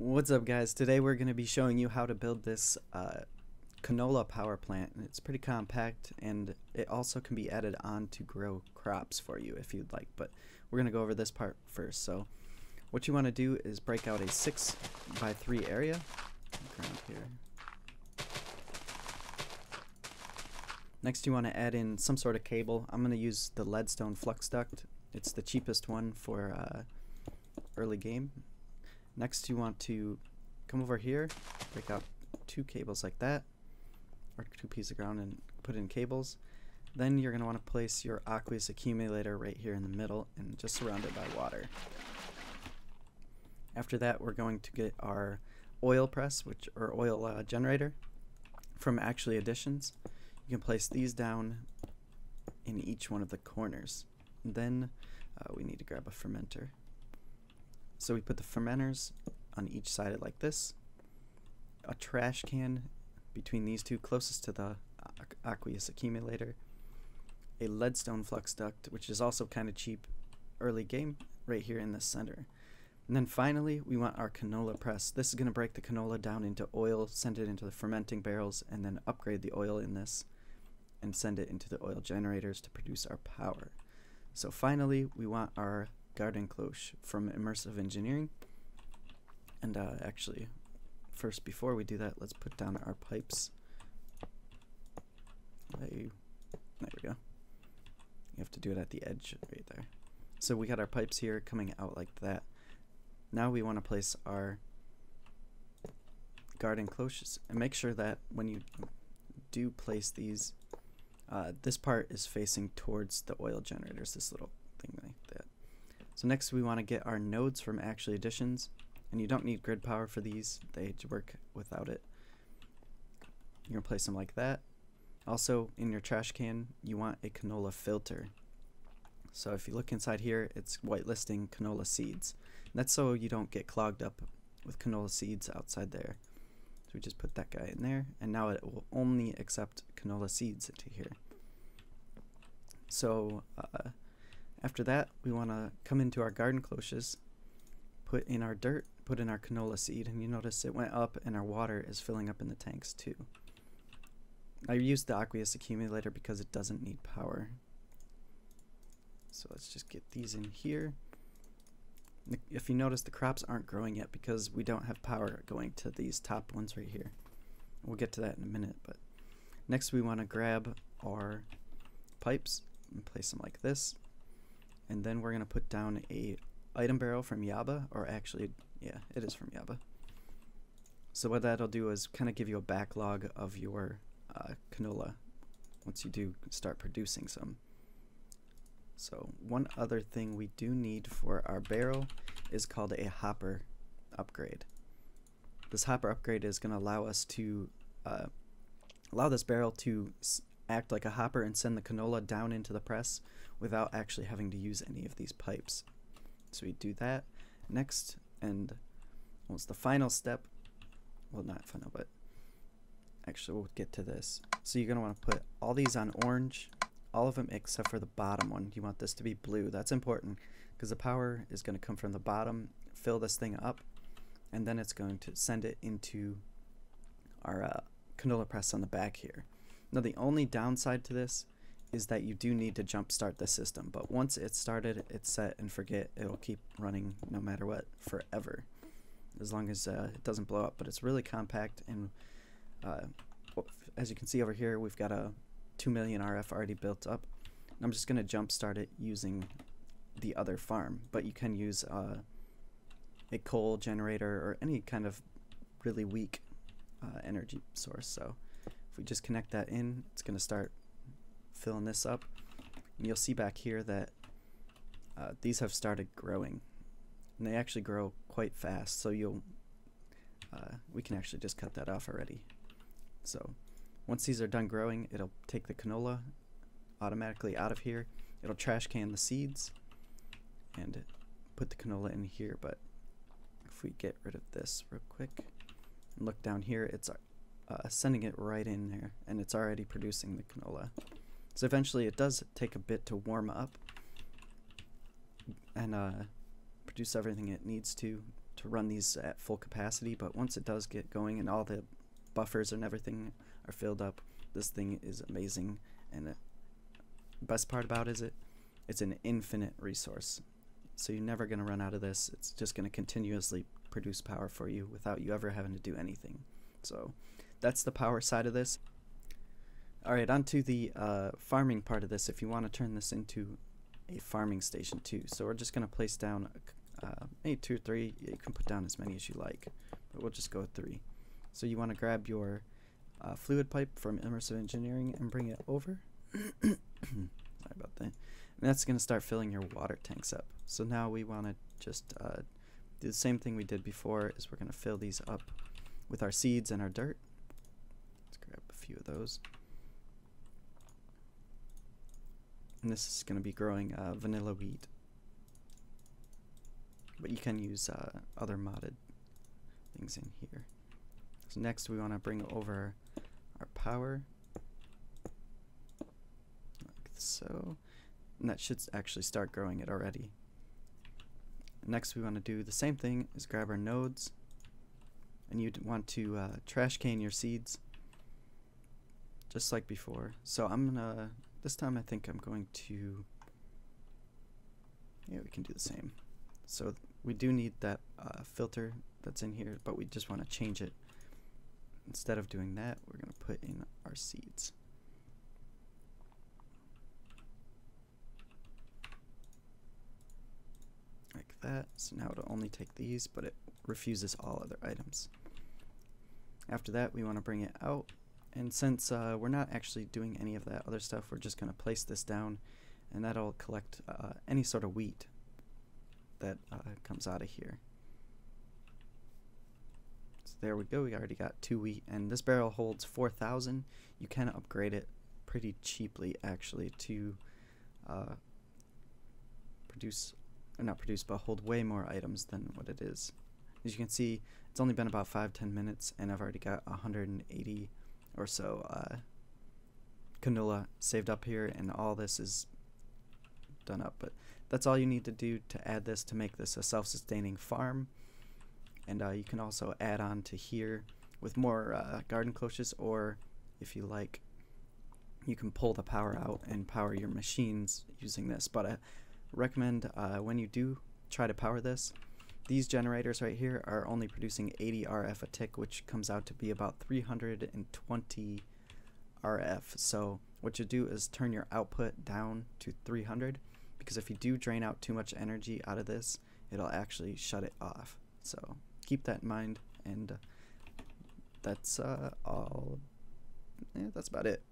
What's up guys? Today we're going to be showing you how to build this uh, canola power plant. It's pretty compact and it also can be added on to grow crops for you if you'd like, but we're going to go over this part first. So what you want to do is break out a 6 by 3 area. Next you want to add in some sort of cable. I'm going to use the leadstone flux duct. It's the cheapest one for uh, early game Next you want to come over here, break out two cables like that, or two pieces of ground and put in cables. Then you're going to want to place your aqueous accumulator right here in the middle and just surround it by water. After that we're going to get our oil press, which or oil uh, generator from Actually Additions. You can place these down in each one of the corners. And then uh, we need to grab a fermenter. So we put the fermenters on each side like this, a trash can between these two closest to the aqueous accumulator, a leadstone flux duct, which is also kind of cheap early game, right here in the center. And then finally, we want our canola press. This is going to break the canola down into oil, send it into the fermenting barrels, and then upgrade the oil in this and send it into the oil generators to produce our power. So finally, we want our garden cloche from Immersive Engineering. And uh, actually, first before we do that, let's put down our pipes. There we go. You have to do it at the edge right there. So we got our pipes here coming out like that. Now we want to place our garden cloches and make sure that when you do place these, uh, this part is facing towards the oil generators, this little thing like that. So next we want to get our nodes from Actually Additions, and you don't need grid power for these, they work without it. You're going to place them like that. Also, in your trash can, you want a canola filter. So if you look inside here, it's whitelisting canola seeds. And that's so you don't get clogged up with canola seeds outside there. So we just put that guy in there, and now it will only accept canola seeds into here. So uh, after that, we want to come into our garden cloches, put in our dirt, put in our canola seed, and you notice it went up and our water is filling up in the tanks too. I used the aqueous accumulator because it doesn't need power. So let's just get these in here. If you notice, the crops aren't growing yet because we don't have power going to these top ones right here. We'll get to that in a minute, but next we want to grab our pipes and place them like this and then we're going to put down a item barrel from YABBA, or actually, yeah, it is from YABBA. So what that'll do is kind of give you a backlog of your uh, canola once you do start producing some. So one other thing we do need for our barrel is called a hopper upgrade. This hopper upgrade is going to allow us to uh, allow this barrel to act like a hopper and send the canola down into the press without actually having to use any of these pipes. So we do that next, and once the final step? Well, not final, but actually we'll get to this. So you're going to want to put all these on orange, all of them except for the bottom one. You want this to be blue. That's important because the power is going to come from the bottom, fill this thing up, and then it's going to send it into our uh, canola press on the back here. Now the only downside to this is that you do need to jumpstart the system, but once it's started, it's set and forget. It'll keep running no matter what forever, as long as uh, it doesn't blow up. But it's really compact, and uh, as you can see over here, we've got a 2 million RF already built up. I'm just going to jumpstart it using the other farm, but you can use uh, a coal generator or any kind of really weak uh, energy source. So if we just connect that in, it's going to start filling this up. And you'll see back here that uh, these have started growing. And they actually grow quite fast, so you'll uh, we can actually just cut that off already. So once these are done growing, it'll take the canola automatically out of here. It'll trash can the seeds and put the canola in here. But if we get rid of this real quick and look down here, it's uh, sending it right in there and it's already producing the canola. So eventually it does take a bit to warm up and uh, produce everything it needs to to run these at full capacity, but once it does get going and all the buffers and everything are filled up, this thing is amazing. And the best part about it is it, it's an infinite resource. So you're never going to run out of this. It's just going to continuously produce power for you without you ever having to do anything. So that's the power side of this. Alright, on to the uh, farming part of this if you want to turn this into a farming station too. So we're just going to place down uh, maybe two or three. You can put down as many as you like, but we'll just go with three. So you want to grab your uh, fluid pipe from Immersive Engineering and bring it over. Sorry about that. And that's going to start filling your water tanks up. So now we want to just uh, do the same thing we did before is we're going to fill these up with our seeds and our dirt. Let's grab a few of those. And this is going to be growing uh, vanilla wheat. But you can use uh, other modded things in here. So next we want to bring over our power. Like so. And that should actually start growing it already. Next we want to do the same thing is grab our nodes and you'd want to uh, trash can your seeds just like before. So I'm gonna this time I think I'm going to, yeah, we can do the same. So we do need that uh, filter that's in here, but we just want to change it. Instead of doing that, we're to put in our seeds. Like that. So now it'll only take these, but it refuses all other items. After that, we want to bring it out and since uh, we're not actually doing any of that other stuff, we're just going to place this down and that'll collect uh, any sort of wheat that uh, comes out of here. So there we go, we already got two wheat and this barrel holds 4,000. You can upgrade it pretty cheaply actually to uh, produce, or not produce, but hold way more items than what it is. As you can see, it's only been about 5-10 minutes and I've already got 180 or so uh, canola saved up here and all this is done up. But that's all you need to do to add this to make this a self-sustaining farm. And uh, you can also add on to here with more uh, garden cloches or if you like you can pull the power out and power your machines using this. But I recommend uh, when you do try to power this these generators right here are only producing 80 RF a tick, which comes out to be about 320 RF. So what you do is turn your output down to 300 because if you do drain out too much energy out of this, it'll actually shut it off. So keep that in mind and uh, that's uh, all. Yeah, that's about it.